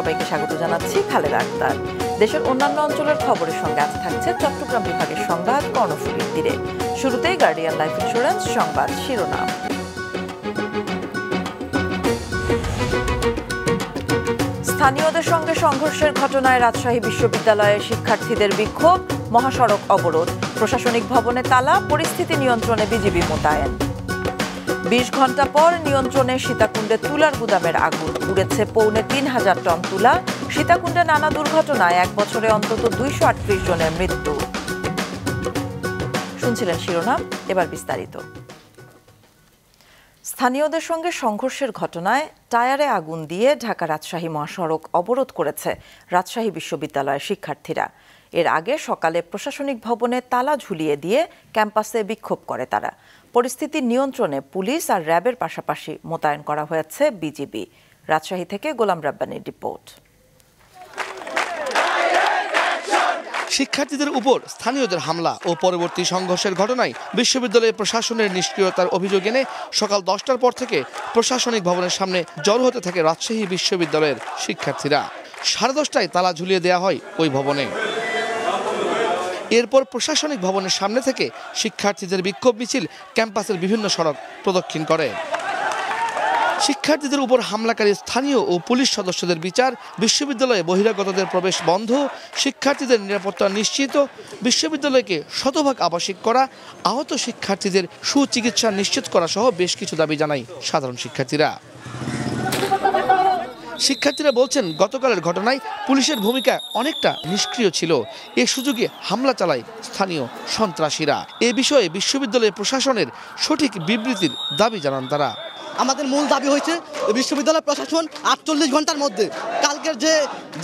সবাইকে স্বাগত জানাচ্ছি খালেদা আক্তার। দেশের অন্যান্য অঞ্চলের খবরের সঙ্গে আজ থাকছে চট্টগ্রাম বিভাগের সংবাদ কর্ণফুলীর তীরে শুরুতেই গার্ডিয়ান লাইফ ইন্স্যুরেন্স সংবাদ শিরোনাম। স্থানীয়দের সঙ্গে সংঘর্ষের ঘটনায় রাজশাহী বিশ্ববিদ্যালয়ের শিক্ষার্থীদের বিক্ষোভ, মহাসড়ক অবরোধ। প্রশাসনিক ভবনে তালা, পরিস্থিতি নিয়ন্ত্রণে বিজিবি মোতায়েন। বিশ ঘণ্টা পর নিয়ন্ত্রণে সীতাকুণ্ডে তুলার গুদামের আগুন। উড়েছে পৌনে তিন হাজার টন তুলা। সীতাকুণ্ডে নানা দুর্ঘটনায় এক বছরে অন্তত দুইশো আটত্রিশ জনের মৃত্যু। শুনছিলেন শিরোনাম, এবার বিস্তারিত। স্থানীয়দের সঙ্গে সংঘর্ষের ঘটনায় টায়ারে আগুন দিয়ে ঢাকা রাজশাহী মহাসড়ক অবরোধ করেছে রাজশাহী বিশ্ববিদ্যালয়ের শিক্ষার্থীরা। এর আগে সকালে প্রশাসনিক ভবনে তালা ঝুলিয়ে দিয়ে ক্যাম্পাসে বিক্ষোভ করে তারা। পরিস্থিতি নিয়ন্ত্রণে পুলিশ আর র্যাবের পাশাপাশি মোতায়েন করা হয়েছে বিজিবি। রাজশাহী থেকে গোলাম রাব্বানির রিপোর্ট। শিক্ষার্থীদের উপর স্থানীয়দের হামলা ও পরবর্তী সংঘর্ষের ঘটনায় বিশ্ববিদ্যালয়ের প্রশাসনের নিষ্ক্রিয়তার অভিযোগ এনে সকাল দশটার পর থেকে প্রশাসনিক ভবনের সামনে জড়ো হতে থাকে রাজশাহী বিশ্ববিদ্যালয়ের শিক্ষার্থীরা। সাড়ে দশটায় তালা ঝুলিয়ে দেওয়া হয় ওই ভবনে। এরপর প্রশাসনিক ভবনের সামনে থেকে শিক্ষার্থীদের বিক্ষোভ মিছিল ক্যাম্পাসের বিভিন্ন সড়ক প্রদক্ষিণ করে। শিক্ষার্থীদের উপর হামলাকারী স্থানীয় ও পুলিশ সদস্যদের বিচার, বিশ্ববিদ্যালয়ে বহিরাগতদের প্রবেশ বন্ধ, শিক্ষার্থীদের নিরাপত্তা নিশ্চিত, বিশ্ববিদ্যালয়কে শতভাগ আবাসিক করা, আহত শিক্ষার্থীদের সুচিকিৎসা নিশ্চিত করা সহ বেশ কিছু দাবি জানায় সাধারণ শিক্ষার্থীরা। শিক্ষার্থীরা বলছেন, গতকালের ঘটনায় পুলিশের ভূমিকা অনেকটা নিষ্ক্রিয় ছিল। এ সুযোগে হামলা চালায় স্থানীয় সন্ত্রাসীরা। এ বিষয়ে বিশ্ববিদ্যালয় প্রশাসনের সঠিক বিবৃতির দাবি জানান তারা। আমাদের মূল দাবি হয়েছে বিশ্ববিদ্যালয় প্রশাসন আটচল্লিশ ঘণ্টার মধ্যে কালকের যে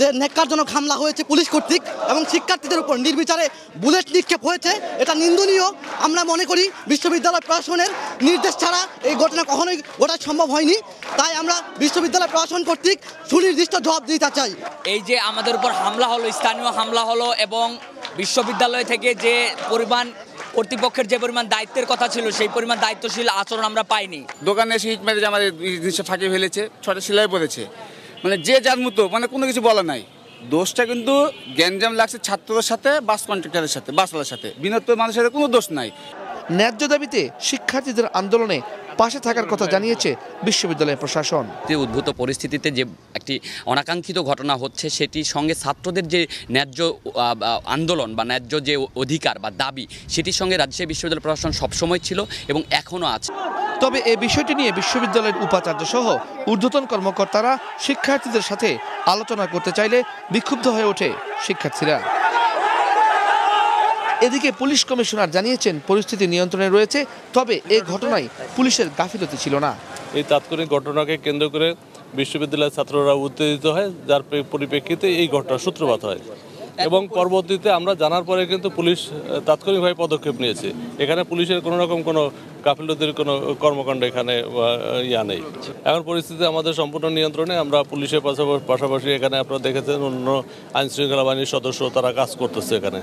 যে নেককারজনক হামলা হয়েছে পুলিশ কর্তৃক এবং শিক্ষার্থীদের উপর নির্বিচারে বুলেট নিক্ষেপ হয়েছে, এটা নিন্দনীয়। আমরা মনে করি বিশ্ববিদ্যালয় প্রশাসনের নির্দেশ ছাড়া এই ঘটনা কখনোই ঘটা সম্ভব হয়নি। তাই আমরা বিশ্ববিদ্যালয় প্রশাসন কর্তৃক সুনির্দিষ্ট জবাব দিতে চাই। এই যে আমাদের উপর হামলা হলো, স্থানীয় হামলা হলো এবং বিশ্ববিদ্যালয় থেকে যে পরিমাণ কর্তৃপক্ষের যে পরিমাণ দায়িত্বের কথা ছিল সেই পরিমাণ দায়িত্বশীল আচরণ আমরা পাইনি। দোকানে এসে হিট মেরে আমাদের জিনিসটা ফাঁকে ফেলেছে ছটা সেলাই পড়েছে মানে যে যার মতো মানে কোনো কিছু বলা নাই। দোষটা কিন্তু গ্যাঞ্জাম লাগছে ছাত্রদের সাথে বাস কন্ট্রাক্টরের সাথে বাসওয়ালার সাথে। বিনোদ মানুষের কোনো দোষ নাই। ন্যায্য দাবিতে শিক্ষার্থীদের আন্দোলনে পাশে থাকার কথা জানিয়েছে বিশ্ববিদ্যালয় প্রশাসন। যে উদ্ভূত পরিস্থিতিতে যে একটি অনাকাঙ্ক্ষিত ঘটনা হচ্ছে সেটির সঙ্গে ছাত্রদের যে ন্যায্য আন্দোলন বা ন্যায্য যে অধিকার বা দাবি সেটির সঙ্গে রাজশাহী বিশ্ববিদ্যালয় প্রশাসন সবসময় ছিল এবং এখনও আছে। তবে এই বিষয়টি নিয়ে বিশ্ববিদ্যালয়ের উপাচার্য সহ ঊর্ধ্বতন কর্মকর্তারা শিক্ষার্থীদের সাথে আলোচনা করতে চাইলে বিক্ষুব্ধ হয়ে ওঠে শিক্ষার্থীরা। এদিকে পুলিশ কমিশনার জানিয়েছেন, পরিস্থিতি নিয়ন্ত্রণে রয়েছে, তবে এ ঘটনায় পুলিশের গাফিলতি ছিল না। এই তাৎক্ষণিক ঘটনাকে কেন্দ্র করে বিশ্ববিদ্যালয়ের ছাত্ররা উত্তেজিত হয়, যার পরিপ্রেক্ষিতে এই ঘটনার সূত্রপাত হয়। এবং পরবর্তীতে আমরা জানার পরে কিন্তু পুলিশ তাৎক্ষণিকভাবে পদক্ষেপ নিয়েছে। এখানে পুলিশের কোনো রকম কোনো গাফিলতির কোনো কর্মকাণ্ড এখানে ইয়া নেই। এখন পরিস্থিতি আমাদের সম্পূর্ণ নিয়ন্ত্রণে, আমরা পুলিশের পাশাপাশি এখানে আপনারা দেখেছেন অন্য আইন শৃঙ্খলা বাহিনীর সদস্য তারা কাজ করতেছে এখানে।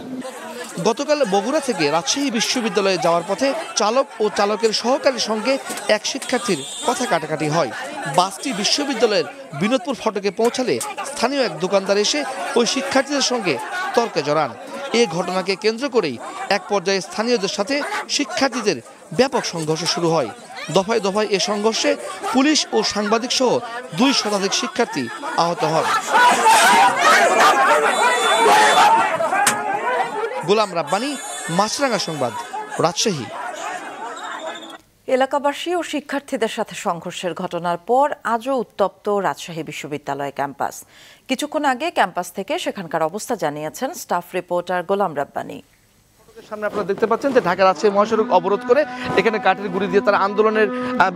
গতকাল বগুড়া থেকে রাজশাহী বিশ্ববিদ্যালয়ে যাওয়ার পথে চালক ও চালকের সহকারীর সঙ্গে এক শিক্ষার্থীর কথা কাটাকাটি হয়। বাসটি বিশ্ববিদ্যালয়ের বিনোদপুর ফটকে পৌঁছালে স্থানীয় এক দোকানদার এসে ওই শিক্ষার্থীদের সঙ্গে তর্কে জড়ান। এ ঘটনাকে কেন্দ্র করেই এক পর্যায়ে স্থানীয়দের সাথে শিক্ষার্থীদের ব্যাপক সংঘর্ষ শুরু হয়। দফায় দফায় এ সংঘর্ষে পুলিশ ও সাংবাদিক সহ দুই শতাধিক শিক্ষার্থী আহত হন। গোলাম রাব্বানি মাছরাঙ্গা সংবাদ, রাজশাহী। এলাকাবাসী ও শিক্ষার্থীদের সাথে সংঘর্ষের ঘটনার পর আজও উত্তপ্ত রাজশাহী বিশ্ববিদ্যালয় ক্যাম্পাস। কিছুক্ষণ আগে ক্যাম্পাস থেকে সেখানকার অবস্থা জানিয়েছেন স্টাফ রিপোর্টার গোলাম রাব্বানি। সামনে আপনারা দেখতে পাচ্ছেন যে ঢাকা রাজশাহী মহাসড়ক অবরোধ করে এখানে কাঠের গুড়ি দিয়ে তারা আন্দোলনের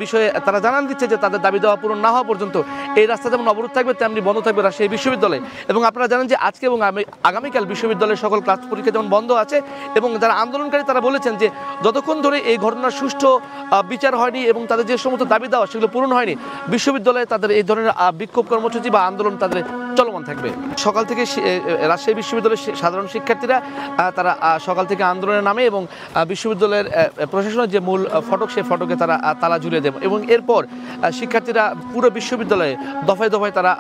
বিষয়ে তারা জানান দিচ্ছে যে তাদের দাবি দেওয়া পূরণ না হওয়া পর্যন্ত এই রাস্তা যেমন অবরোধ থাকবে, তেমনি বন্ধ থাকবে রাজশাহী বিশ্ববিদ্যালয়। এবং আপনারা জানেন যে আজকে এবং আগামীকাল বিশ্ববিদ্যালয়ের সকল ক্লাস পরীক্ষা যেমন বন্ধ আছে এবং যারা আন্দোলনকারী তারা বলেছেন যে যতক্ষণ ধরে এই ঘটনার সুষ্ঠু বিচার হয়নি এবং তাদের যে সমস্ত দাবি দেওয়া সেগুলো পূরণ হয়নি, বিশ্ববিদ্যালয়ে তাদের এই ধরনের বিক্ষোভ কর্মসূচি বা আন্দোলন তাদের চলমান থাকবে। সকাল থেকে রাজশাহী বিশ্ববিদ্যালয়ের সাধারণ শিক্ষার্থীরা তারা সকাল থেকে আন্দোলনে নামে এবং বিশ্ববিদ্যালয়ের প্রশাসনের যে মূল ফটক সেই ফটকে তারা তালা ঝুলিয়ে দেবে এবং এরপর শিক্ষার্থীরা পুরো বিশ্ববিদ্যালয়ে দফায় দফায় তারা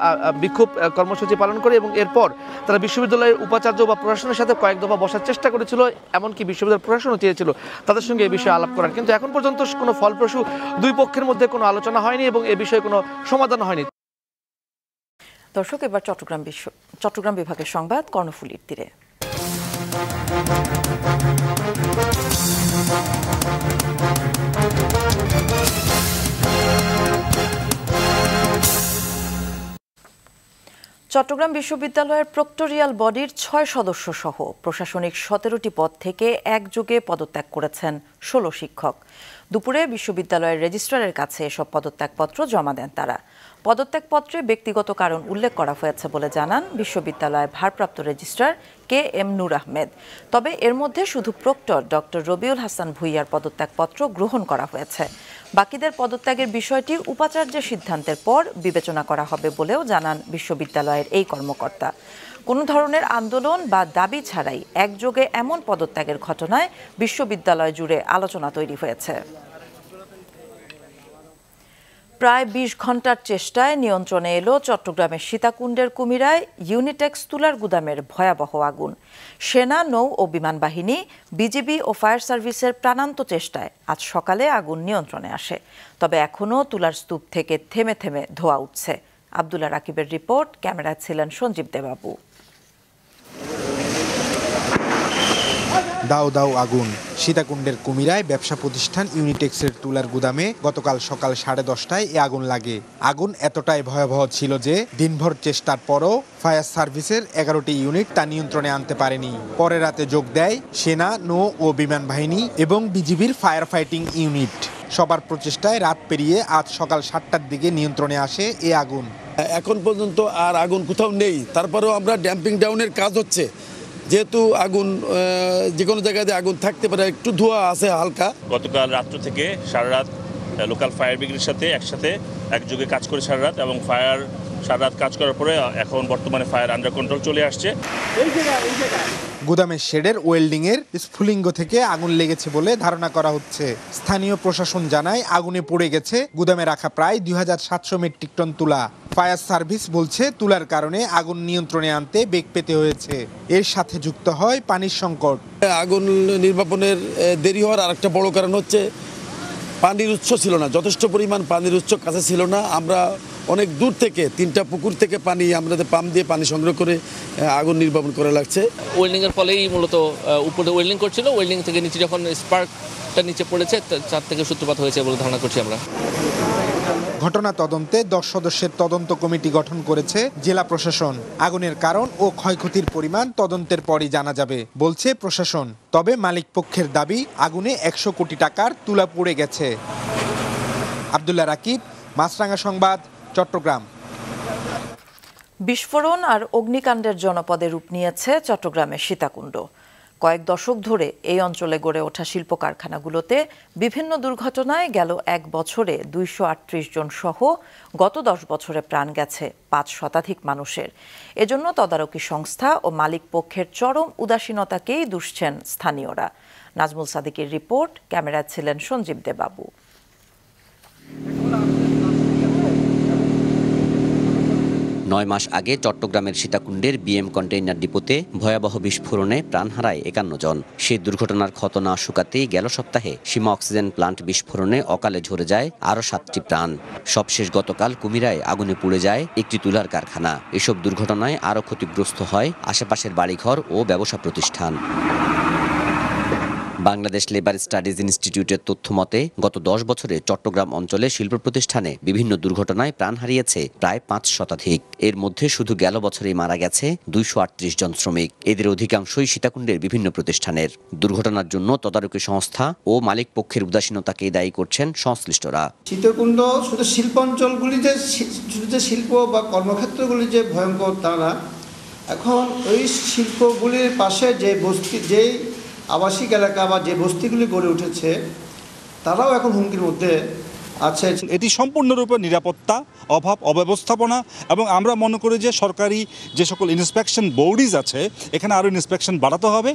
বিক্ষোভ কর্মসূচি পালন করে এবং এরপর তারা বিশ্ববিদ্যালয়ের উপাচার্য বা প্রশাসনের সাথে কয়েক দফা বসার চেষ্টা করেছিল, এমনকি বিশ্ববিদ্যালয় প্রশাসনও চেয়েছিল তাদের সঙ্গে এই বিষয়ে আলাপ করার। কিন্তু এখন পর্যন্ত কোনো ফলপ্রসূ দুই পক্ষের মধ্যে কোনো আলোচনা হয়নি এবং এ বিষয়ে কোনো সমাধান হয়নি। দর্শক, এবার চট্টগ্রাম বিশ্ব, চট্টগ্রাম বিভাগের সংবাদ, কর্ণফুলীর তীরে। চট্টগ্রাম বিশ্ববিদ্যালয়ের প্রক্টোরিয়াল বডির ছয় সদস্য সহ প্রশাসনিক সতেরোটি পদ থেকে একযোগে পদত্যাগ করেছেন ষোলো শিক্ষক। দুপুরে বিশ্ববিদ্যালয়ের রেজিস্ট্রারের কাছে এসব পদত্যাগপত্র জমা দেন তারা। পদত্যাগপত্রে ব্যক্তিগত কারণ উল্লেখ করা হয়েছে বলে জানান বিশ্ববিদ্যালয়ের ভারপ্রাপ্ত registrar K M Nur Ahmed. তবে এর মধ্যে শুধু প্রক্টর ডক্টর রবিউল হাসান ভুইয়ার পদত্যাগপত্র গ্রহণ করা হয়েছে। বাকিদের পদত্যাগের বিষয়টি উপাচার্যের সিদ্ধান্তের পর বিবেচনা করা হবে বলেও জানান বিশ্ববিদ্যালয়ের এই কর্মকর্তা। কোনো ধরনের আন্দোলন বা দাবি ছাড়াই একযোগে এমন পদত্যাগের ঘটনায় বিশ্ববিদ্যালয় জুড়ে আলোচনা তৈরি হয়েছে। প্রায় বিশ ঘণ্টার চেষ্টায় নিয়ন্ত্রণে এলো চট্টগ্রামের সীতাকুণ্ডের কুমিরায় ইউনিটেক্স তুলার গুদামের ভয়াবহ আগুন। সেনা, নৌ ও বিমান বাহিনী বিজিবি ও ফায়ার সার্ভিসের প্রাণান্ত চেষ্টায় আজ সকালে আগুন নিয়ন্ত্রণে আসে। তবে এখনও তুলার স্তূপ থেকে থেমে থেমে ধোয়া উঠছে। আবদুল্লা রাকিবের রিপোর্ট, ক্যামেরায় ছিলেন সঞ্জীব দেবাবু। দাও দাও আগুন। সীতাকুণ্ডের কুমিরায় ব্যবসা প্রতিষ্ঠান ইউনিটেক্সের তুলার গুদামে গতকাল সকাল সাড়ে দশটায় এ আগুন লাগে। আগুন এতটাই ভয়াবহ ছিল যে দিনভর চেষ্টার পরও ফায়ার সার্ভিসের এগারোটি ইউনিট তা নিয়ন্ত্রণে আনতে পারেনি। পরে রাতে যোগ দেয় সেনা, নৌ ও বিমান বাহিনী এবং বিজিবির ফায়ার ফাইটিং ইউনিট। সবার প্রচেষ্টায় রাত পেরিয়ে আজ সকাল সাতটার দিকে নিয়ন্ত্রণে আসে এ আগুন। এখন পর্যন্ত আর আগুন কোথাও নেই। তারপরেও আমরা ড্যাম্পিং ডাউনের কাজ হচ্ছে। যেহেতু আগুন যে কোনো জায়গাতে আগুন থাকতে পারে, একটু ধোঁয়া আছে হালকা। গতকাল রাত্র থেকে সারা রাত লোকাল ফায়ার ব্রিগেডের সাথে একসাথে একযোগে কাজ করে সারা রাত এবং ফায়ার সারা রাত কাজ করার পরে এখন বর্তমানে ফায়ার আন্ডার কন্ট্রোল চলে আসছে। গুদামের শেডের ওয়েল্ডিং এর স্ফুলিঙ্গ থেকে আগুন লেগেছে বলে ধারণা করা হচ্ছে। স্থানীয় প্রশাসন জানায় আগুনে পড়ে গেছে গুদামে রাখা প্রায় দু হাজার সাতশো মেট্রিক টন তুলা। ফায়ার সার্ভিস বলছে তুলার কারণে আগুন নিয়ন্ত্রণে আনতে বেগ পেতে হয়েছে। এর সাথে যুক্ত হয় পানির সংকট। আগুন নির্বাপনের দেরি হওয়ার আরেকটা বড় কারণ হচ্ছে পানির উৎস ছিল না। যথেষ্ট পরিমাণ পানির উৎস কাছে ছিল না। আমরা অনেক দূর থেকে তিনটা পুকুর থেকে পানি আমাদের পাম্প দিয়ে পানি সংগ্রহ করে আগুন নির্বাপন করা লাগছে। ওয়েল্ডিং এর ফলেই মূলত উপরে ওয়েল্ডিং করছিল। ওয়েল্ডিং থেকে নিচে যখন স্পার্কটা নিচে পড়েছে চার থেকে সূত্রপাত হয়েছে বলে ধারণা করছি আমরা। ঘটনা তদন্তে দশ সদস্যের তদন্ত কমিটি গঠন করেছে জেলা প্রশাসন। আগুনের কারণ ও ক্ষয়ক্ষতির পরিমাণ তদন্তের পরই জানা যাবে বলছে প্রশাসন। তবে মালিক পক্ষের দাবি আগুনে একশো কোটি টাকার তুলা পড়ে গেছে। আবদুল্লাহ রাকিব মাছরাঙ্গা সংবাদ চট্টগ্রাম। বিস্ফোরণ আর অগ্নিকাণ্ডের জনপদে রূপ নিয়েছে চট্টগ্রামের সীতাকুণ্ড। কয়েক দশক ধরে এই অঞ্চলে গড়ে ওঠা শিল্প কারখানাগুলোতে বিভিন্ন দুর্ঘটনায় গেল এক বছরে দুইশো আটত্রিশ জন সহ গত দশ বছরে প্রাণ গেছে পাঁচ শতাধিক মানুষের। এজন্য তদারকি সংস্থা ও মালিক পক্ষের চরম উদাসীনতাকেই দুষছেন স্থানীয়রা। নাজমুল সাদিকের রিপোর্ট, ক্যামেরায় ছিলেন সঞ্জীব দেবাবু। নয় মাস আগে চট্টগ্রামের সীতাকুণ্ডের বিএম কন্টেইনার ডিপোতে ভয়াবহ বিস্ফোরণে প্রাণ হারায় একান্ন জন। সেই দুর্ঘটনার ক্ষত না শুকাতেই গেল সপ্তাহে। সীমা অক্সিজেন প্লান্ট বিস্ফোরণে অকালে ঝরে যায় আরও সাতটি প্রাণ। সবশেষ গতকাল কুমিরায় আগুনে পুড়ে যায় একটি তুলার কারখানা। এসব দুর্ঘটনায় আরও ক্ষতিগ্রস্ত হয় আশেপাশের বাড়িঘর ও ব্যবসা প্রতিষ্ঠান। বাংলাদেশ লেবার স্টাডিজ ইনস্টিটিউটের তথ্য মতে গত দশ বছরে চট্টগ্রাম অঞ্চলে শিল্প প্রতিষ্ঠানে বিভিন্ন দুর্ঘটনায় প্রাণ হারিয়েছে প্রায় পাঁচ শতাধিক। এর মধ্যে শুধু গেল বছরেই মারা গেছে দুইশো আটত্রিশ জন শ্রমিক। এদের অধিকাংশই সীতাকুণ্ডের বিভিন্ন প্রতিষ্ঠানের। দুর্ঘটনার জন্য তদারকি সংস্থা ও মালিক পক্ষের উদাসীনতাকে দায়ী করছেন সংশ্লিষ্টরা। শীতকুণ্ড শুধু শিল্পাঞ্চলগুলি যে শুধু যে শিল্প বা কর্মক্ষেত্রগুলি যে ভয়ঙ্কর তারা, এখন ওই শিল্পগুলির পাশে যে বস্তি, যেই আবাসিক এলাকা বা যে বস্তিগুলি গড়ে উঠেছে তারাও এখন হুমকির মধ্যে আছে। এটি সম্পূর্ণরূপে নিরাপত্তা অভাব অব্যবস্থাপনা এবং আমরা মনে করি যে সরকারি যে সকল ইন্সপেকশন বোর্ডিজ আছে এখানে আরও ইন্সপেকশন বাড়াতে হবে।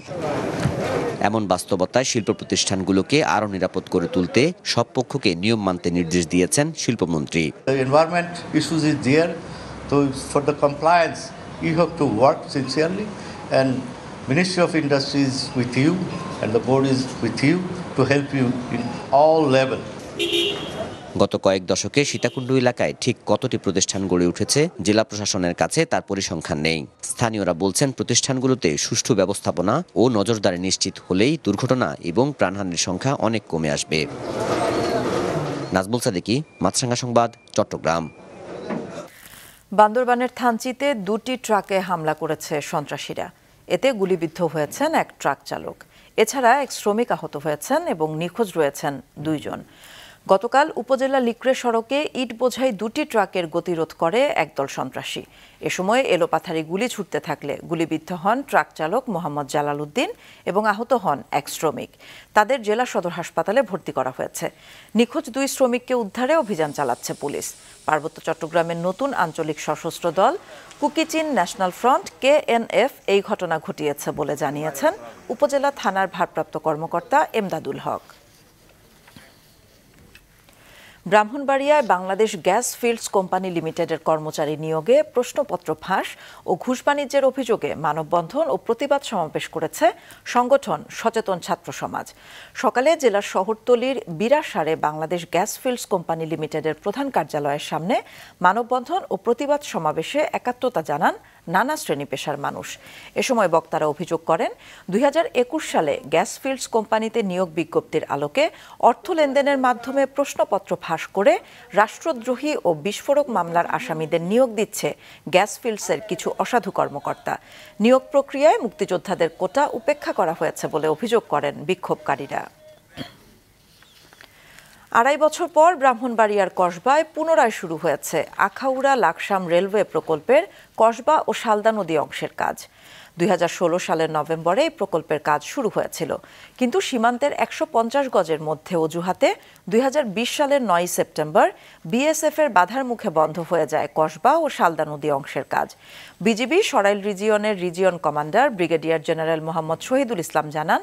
এমন বাস্তবতায় শিল্প প্রতিষ্ঠানগুলোকে আরও নিরাপদ করে তুলতে সব পক্ষকে নিয়ম মানতে নির্দেশ দিয়েছেন শিল্পমন্ত্রী। Environment issues is there, so for the compliance, you have to work sincerely and Ministry of Industry is with you and the board is with you to help you in all level. গত কয়েক দশকে সীতাকুণ্ড এলাকায় ঠিক কতটি প্রতিষ্ঠান গড়ে উঠেছে জেলা প্রশাসনের কাছে তার পরিসংখ্যান নেই। স্থানীয়রা বলছেন প্রতিষ্ঠানগুলোতে সুষ্ঠু ব্যবস্থাপনা ও নজরদারি নিশ্চিত হলেই দুর্ঘটনা এবং প্রাণহানির সংখ্যা অনেক কমে আসবে। নাজমুল সাদিকি মাছরাঙ্গা সংবাদ চট্টগ্রাম। বান্দরবানের থানচিতে দুটি ট্রাকে হামলা করেছে সন্ত্রাসীরা। এতে গুলিবিদ্ধ হয়েছেন এক ট্রাক চালক। এছাড়া এক শ্রমিক আহত হয়েছেন এবং নিখোঁজ রয়েছেন দুইজন। গতকাল উপজেলা লিক্রে সড়কে ইট বোঝাই দুটি ট্রাকের গতিরোধ করে একদল সন্ত্রাসী। এ সময় এলোপাথারি গুলি ছুটতে থাকলে গুলিবিদ্ধ হন ট্রাক চালক মোহাম্মদ জালাল উদ্দিন এবং আহত হন এক শ্রমিক। তাদের জেলা সদর হাসপাতালে ভর্তি করা হয়েছে। নিখোঁজ দুই শ্রমিককে উদ্ধারে অভিযান চালাচ্ছে পুলিশ। পার্বত্য চট্টগ্রামের নতুন আঞ্চলিক সশস্ত্র দল কুকিচিন ন্যাশনাল ফ্রন্ট, কেএনএফ, এই ঘটনা ঘটিয়েছে বলে জানিয়েছেন উপজেলা থানার ভারপ্রাপ্ত কর্মকর্তা এমদাদুল হক। ব্রাহ্মণবাড়িয়ায় বাংলাদেশ গ্যাস ফিল্ডস কোম্পানি লিমিটেডের কর্মচারী নিয়োগে প্রশ্নপত্র ফাঁস ও ঘুষ বাণিজ্যের অভিযোগে মানববন্ধন ও প্রতিবাদ সমাবেশ করেছে সংগঠন সচেতন ছাত্র সমাজ। সকালে জেলার শহরতলির বিরাসারে বাংলাদেশ গ্যাস ফিল্ডস কোম্পানি লিমিটেডের প্রধান কার্যালয়ের সামনে মানববন্ধন ও প্রতিবাদ সমাবেশে একাত্মতা জানান নানা শ্রেণি পেশার মানুষ। এ সময় বক্তারা অভিযোগ করেন, দুই হাজার একুশ সালে গ্যাস ফিল্ডস কোম্পানিতে নিয়োগ বিজ্ঞপ্তির আলোকে অর্থ লেনদেনের মাধ্যমে প্রশ্নপত্র ফাঁস করে রাষ্ট্রদ্রোহী ও বিস্ফোরক মামলার আসামিদের নিয়োগ দিচ্ছে গ্যাস ফিল্ডসের কিছু অসাধু কর্মকর্তা। নিয়োগ প্রক্রিয়ায় মুক্তিযোদ্ধাদের কোটা উপেক্ষা করা হয়েছে বলে অভিযোগ করেন বিক্ষোভকারীরা। আড়াই বছর পর ব্রাহ্মণবাড়িয়ার কসবায় পুনরায় শুরু হয়েছে আখাউড়া লাকসাম রেলওয়ে প্রকল্পের কসবা ও শালদা নদী অংশের কাজ। দুই হাজার ষোলো সালের নভেম্বরে এই প্রকল্পের কাজ শুরু হয়েছিল। কিন্তু সীমান্তের একশো পঞ্চাশ গজের মধ্যে অজুহাতে দুই হাজার বিশ সালের নয় সেপ্টেম্বর বিএসএফ এর বাধার মুখে বন্ধ হয়ে যায় কসবা ও শালদা নদী অংশের কাজ। BGB Sarail রিজিয়নের region commander brigadier general Mohammad Shahidul Islam জানান,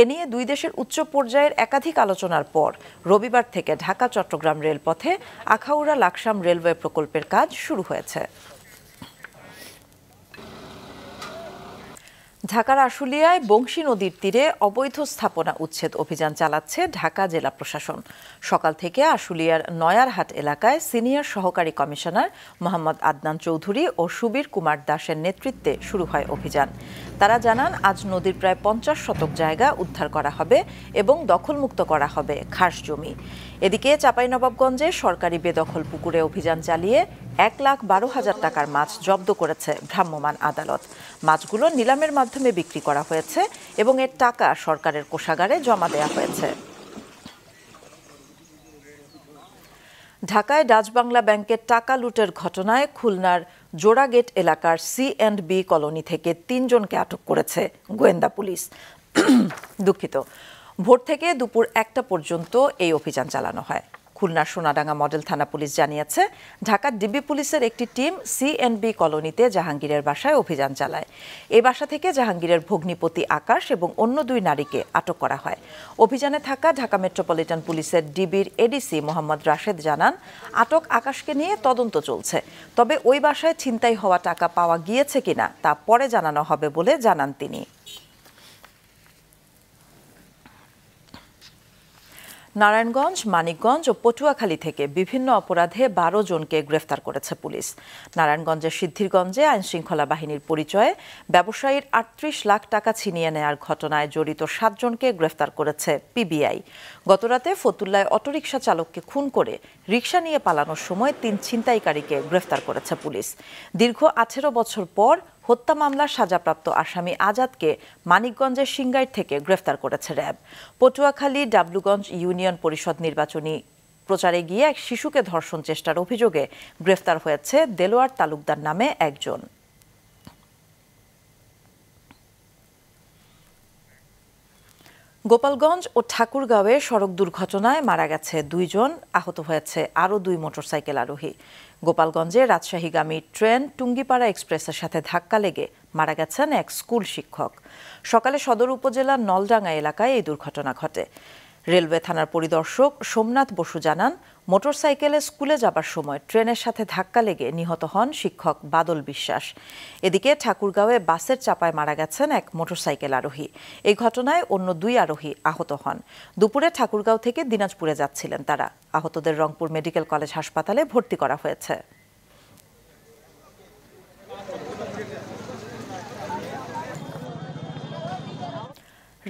এ নিয়ে দুই দেশের উচ্চ পর্যায়ের একাধিক আলোচনার পর রবিবার থেকে ঢাকা চট্টগ্রাম রেলপথে আখাউড়া লাকসাম রেলওয়ে প্রকল্পের কাজ শুরু হয়েছে। ঢাকার আশুলিয়ায় বংশী নদীর তীরে অবৈধ স্থাপনা উচ্ছেদ অভিযান চালাচ্ছে ঢাকা জেলা প্রশাসন। সকাল থেকে আশুলিয়ার নয়ারহাট এলাকায় সিনিয়র সহকারী কমিশনার মোহাম্মদ আদনান চৌধুরী ও সুবীর কুমার দাসের নেতৃত্বে শুরু হয় অভিযান। তারা জানান, আজ নদীর প্রায় পঞ্চাশ শতক জায়গা উদ্ধার করা হবে এবং দখলমুক্ত করা হবে খাস জমি। এদিকে চাঁপাইনবাবগঞ্জে সরকারি বেদখল পুকুরে অভিযান চালিয়ে এক লাখ বারো হাজার টাকার মাছ জব্দ করেছে ভ্রাম্যমাণ আদালত। মাছগুলো নিলামের মাধ্যমে বিক্রি করা হয়েছে এবং এর টাকা সরকারের কোষাগারে জমা দেওয়া হয়েছে। ঢাকায় ডাচবাংলা ব্যাংকের টাকা লুটের ঘটনায় খুলনার জোড়াগেট এলাকার সি অ্যান্ড বি কলোনি থেকে তিনজনকে আটক করেছে গোয়েন্দা পুলিশ। দুঃখিত। ভোর থেকে দুপুর একটা পর্যন্ত এই অভিযান চালানো হয়। খুলনার সোনাডাঙ্গা মডেল থানা পুলিশ জানিয়েছে, ঢাকার ডিবি পুলিশের একটি টিম সিএনবি কলোনিতে জাহাঙ্গীরের বাসায় অভিযান চালায়। এই বাসা থেকে জাহাঙ্গীরের ভগ্নিপতি আকাশ এবং অন্য দুই নারীকে আটক করা হয়। অভিযানে থাকা ঢাকা মেট্রোপলিটন পুলিশের ডিবির এডিসি মোহাম্মদ রাশেদ জানান, আটক আকাশকে নিয়ে তদন্ত চলছে। তবে ওই বাসায় ছিনতাই হওয়া টাকা পাওয়া গিয়েছে কিনা তা পরে জানানো হবে বলে জানান তিনি। নারায়ণগঞ্জ, মানিকগঞ্জ ও পটুয়াখালী থেকে বিভিন্ন অপরাধে বারো জনকে গ্রেফতার করেছে পুলিশ। নারায়ণগঞ্জের সিদ্ধিরগঞ্জে আইনশৃঙ্খলা বাহিনীর পরিচয়ে ব্যবসায়ীর আটত্রিশ লাখ টাকা ছিনিয়ে নেয়ার ঘটনায় জড়িত সাতজনকে গ্রেফতার করেছে পিবিআই। গতরাতে ফতুল্লায় অটোরিকশা চালককে খুন করে রিকশা নিয়ে পালানোর সময় তিন ছিনতাইকারীকে গ্রেফতার করেছে পুলিশ। দীর্ঘ আঠেরো বছর পর হত্যা মামলার সাজাপ্রাপ্ত আসামি আজাদকে মানিকগঞ্জের সিঙ্গাইর থেকে গ্রেফতার করেছে র্যাব। পটুয়াখালী ডাবলুগঞ্জ ইউনিয়ন পরিষদ নির্বাচনী প্রচারে গিয়ে এক শিশুকে ধর্ষণ চেষ্টার অভিযোগে গ্রেফতার হয়েছে দেলোয়ার তালুকদার নামে একজন। গোপালগঞ্জ ও ঠাকুরগাঁওয়ে সড়ক দুর্ঘটনায় মারা গেছে দুইজন, আহত হয়েছে আরও দুই মোটরসাইকেল আরোহী। গোপালগঞ্জে রাজশাহীগামী ট্রেন টুঙ্গিপাড়া এক্সপ্রেসের সাথে ধাক্কা লেগে মারা গেছেন এক স্কুল শিক্ষক। সকালে সদর উপজেলার নলডাঙ্গা এলাকায় এই দুর্ঘটনা ঘটে। রেলওয়ে থানার পরিদর্শক সোমনাথ বসু জানান, মোটরসাইকেলে স্কুলে যাবার সময় ট্রেনের সাথে ধাক্কা লেগে নিহত হন শিক্ষক বাদল বিশ্বাস। এদিকে ঠাকুরগাঁওয়ে বাসের চাপায় মারা গেছেন এক মোটরসাইকেল আরোহী। এই ঘটনায় অন্য দুই আরোহী আহত হন। দুপুরে ঠাকুরগাঁও থেকে দিনাজপুরে যাচ্ছিলেন তারা। আহতদের রংপুর মেডিকেল কলেজ হাসপাতালে ভর্তি করা হয়েছে।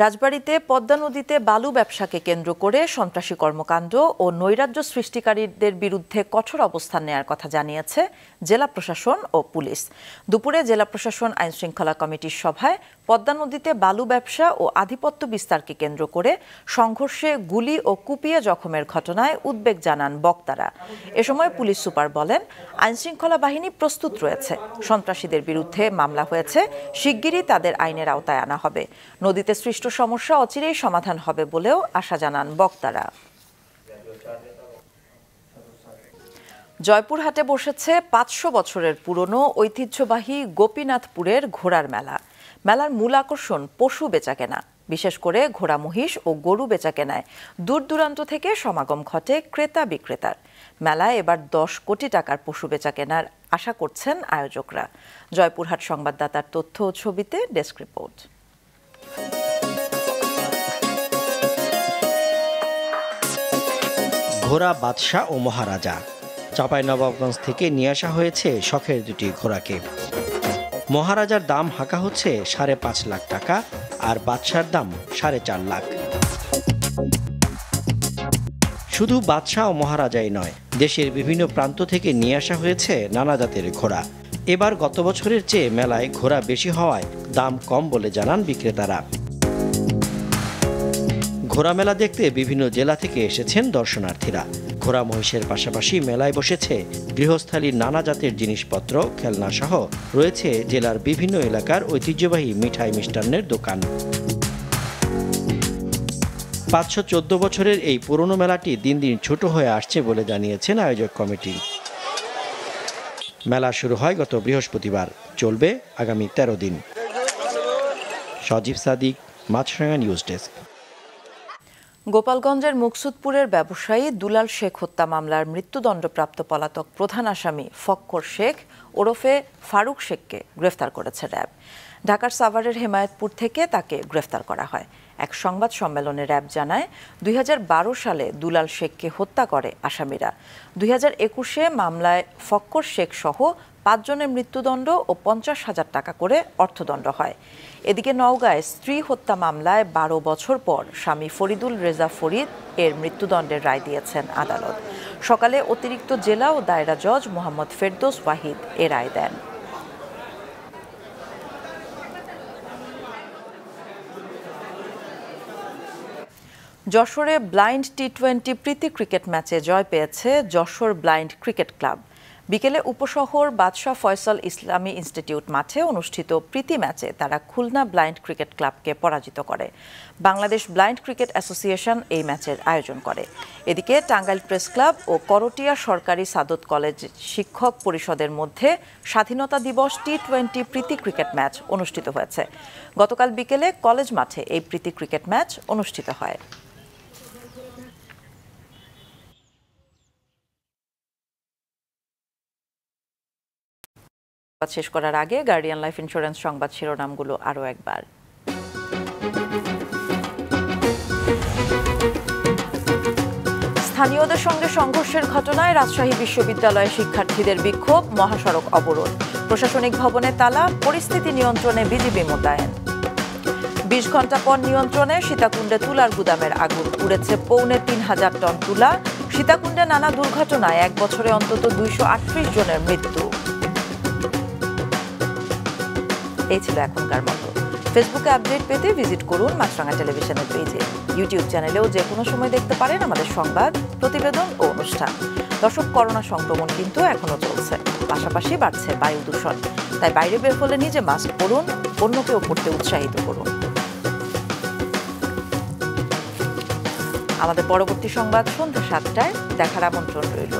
রাজবাড়ীতে পদ্মা নদীতে বালু ব্যবসাকে কেন্দ্র করে সন্ত্রাসী কর্মকাণ্ড ও নৈরাজ্য সৃষ্টিকারীদের বিরুদ্ধে কঠোর অবস্থান নেয়ার কথা জানিয়েছে জেলা প্রশাসন ও পুলিশ। দুপুরে জেলা প্রশাসন আইনশৃঙ্খলা কমিটির সভায় পদ্মা নদীতে বালু ব্যবসা ও আধিপত্য বিস্তারকে কেন্দ্র করে সংঘর্ষে গুলি ও কুপিয়ে জখমের ঘটনায় উদ্বেগ জানান বক্তারা। এ সময় পুলিশ সুপার বলেন, আইনশৃঙ্খলা বাহিনী প্রস্তুত রয়েছে। সন্ত্রাসীদের বিরুদ্ধে মামলা হয়েছে, শিগগিরই তাদের আইনের আওতায় আনা হবে। নদীতে সৃষ্ট সমস্যা অচিরেই সমাধান হবে বলেও আশা জানান বক্তারা। জয়পুরহাটে বসেছে পাঁচশো বছরের পুরনো ঐতিহ্যবাহী গোপীনাথপুরের ঘোড়ার মেলা। মেলার মূল আকর্ষণ পশু বেচাকেনা। বিশেষ করে ঘোড়া, মহিষ ও গরু বেচাকেনায় দূর দূরান্ত থেকে সমাগম ঘটে ক্রেতা বিক্রেতার। মেলায় এবার দশ কোটি টাকার পশু বেচাকেনার আশা করছেন আয়োজকরা। জয়পুরহাট সংবাদদাতার তথ্য ও ছবিতে ডেস্ক রিপোর্ট। ঘোড়া, বাদশাহ ও মহারাজা। চাপাই নবাবগঞ্জ থেকে নিয়ে আসা হয়েছে শখের দুটি ঘোড়াকে। মহারাজার দাম হাঁকা হচ্ছে সাড়ে পাঁচ লাখ টাকা আর বাদশার দাম সাড়ে চার লাখ। শুধু বাদশাহ ও মহারাজাই নয়, দেশের বিভিন্ন প্রান্ত থেকে নিয়ে আসা হয়েছে নানা জাতের ঘোড়া। এবার গত বছরের চেয়ে মেলায় ঘোড়া বেশি হওয়ায় দাম কম বলে জানান বিক্রেতারা। ঘোড়া মেলা দেখতে বিভিন্ন জেলা থেকে এসেছেন দর্শনার্থীরা। ঘোড়া মহিষের পাশাপাশি মেলায় বসেছে গৃহস্থালীর নানা জাতের জিনিসপত্র, খেলনা সহ রয়েছে জেলার বিভিন্ন এলাকার ঐতিহ্যবাহী মিঠাই মিষ্টান্নের দোকান। পাঁচশো চোদ্দ বছরের এই পুরনো মেলাটি দিন দিন ছোট হয়ে আসছে বলে জানিয়েছেন আয়োজক কমিটি। মেলা শুরু হয় গত বৃহস্পতিবার, চলবে আগামী তেরো দিন। Sajib Sadik, Maasranga news desk. গোপালগঞ্জের মুকসুদপুরের ব্যবসায়ী দুলাল শেখ হত্যা মামলার মৃত্যুদণ্ডপ্রাপ্ত পলাতক প্রধান আসামি ফক্কর শেখ ওরফে ফারুক শেখকে গ্রেফতার করেছে র্যাব। ঢাকার সাভারের হেমায়তপুর থেকে তাকে গ্রেফতার করা হয়। এক সংবাদ সম্মেলনে র্যাব জানায়, দুই হাজার বারো সালে দুলাল শেখকে হত্যা করে আসামিরা। দুই একুশে মামলায় ফক্কর শেখ সহ পাঁচজনের মৃত্যুদণ্ড ও পঞ্চাশ হাজার টাকা করে অর্থদণ্ড হয়। এদিকে নওগাঁয় স্ত্রী হত্যা মামলায় বারো বছর পর স্বামী ফরিদুল রেজা ফরিদ এর মৃত্যুদণ্ডের রায় দিয়েছেন আদালত। সকালে অতিরিক্ত জেলা ও দায়রা জজ মোহাম্মদ ফেরদোস ওয়াহিদ এ রায় দেন। যশোরে ব্লাইন্ড টি টোয়েন্টি প্রীতি ক্রিকেট ম্যাচে জয় পেয়েছে যশোর ব্লাইন্ড ক্রিকেট ক্লাব। বিকেলে উপশহর বাদশাহ ফয়সাল ইসলামী ইনস্টিটিউট মাঠে অনুষ্ঠিত প্রীতি ম্যাচে তারা খুলনা ব্লাইন্ড ক্রিকেট ক্লাবকে পরাজিত করে। বাংলাদেশ ব্লাইন্ড ক্রিকেট অ্যাসোসিয়েশন এই ম্যাচের আয়োজন করে। এদিকে টাঙ্গাইল প্রেস ক্লাব ও করটিয়া সরকারি সাদত কলেজ শিক্ষক পরিষদের মধ্যে স্বাধীনতা দিবস টি টোয়েন্টি প্রীতি ক্রিকেট ম্যাচ অনুষ্ঠিত হয়েছে। গতকাল বিকেলে কলেজ মাঠে এই প্রীতি ক্রিকেট ম্যাচ অনুষ্ঠিত হয়। শেষ করার আগে গার্ডিয়ান লাইফ ইন্স্যুরেন্স সংবাদ শিরোনামগুলো আরও একবার। স্থানীয়দের সঙ্গে সংঘর্ষের ঘটনায় রাজশাহী বিশ্ববিদ্যালয়ের শিক্ষার্থীদের বিক্ষোভ, মহাসড়ক অবরোধ। প্রশাসনিক ভবনে তালা, পরিস্থিতি নিয়ন্ত্রণে বিজিবি মোতায়েন। বিশ ঘণ্টা পর নিয়ন্ত্রণে সীতাকুণ্ডে তুলার গুদামের আগুন। উড়েছে পৌনে তিন হাজার টন তুলা। সীতাকুণ্ডে নানা দুর্ঘটনায় এক বছরে অন্তত দুইশো আটত্রিশ জনের মৃত্যু। এই ছিল এখনকার মতো। ফেসবুকে আপডেট পেতে ভিজিট করুন মাছরাঙা টেলিভিশনের পেজে ইউটিউব চ্যানেলেও যে কোনো সময় দেখতে পারেন আমাদের সংবাদ, প্রতিবেদন ও অনুষ্ঠান। দর্শক করোনা সংক্রমণ কিন্তু এখনও চলছে। পাশাপাশি বাড়ছে বায়ু দূষণ। তাই বাইরে বের হলে নিজে মাস্ক পরুন, অন্যকেও পড়তে উৎসাহিত করুন। আমাদের পরবর্তী সংবাদ সন্ধ্যা সাতটায়। দেখার আমন্ত্রণ রইল।